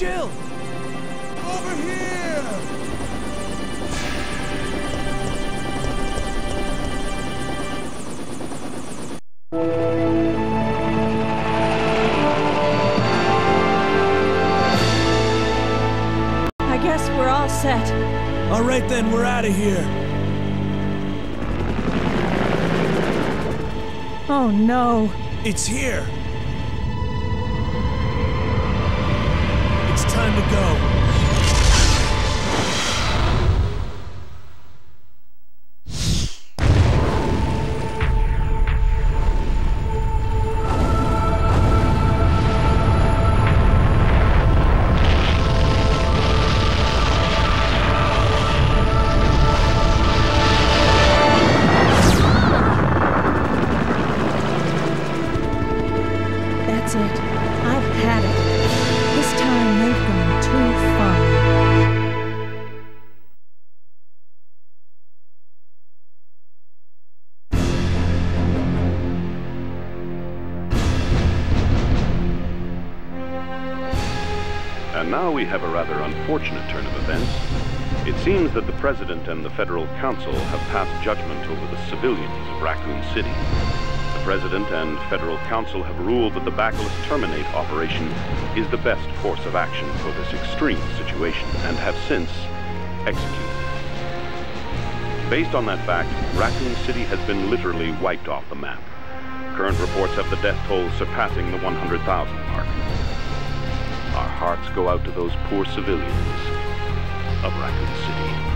Jill! Over here! I guess we're all set. All right then, we're out of here. Oh no. It's here. To go. That's it. I've had it. And now we have a rather unfortunate turn of events. It seems that the President and the Federal Council have passed judgment over the civilians of Raccoon City. The President and Federal Council have ruled that the Bacillus Terminate operation is the best course of action for this extreme situation and have since executed. Based on that fact, Raccoon City has been literally wiped off the map. Current reports have the death toll surpassing the 100,000 mark. Our hearts go out to those poor civilians of Raccoon City.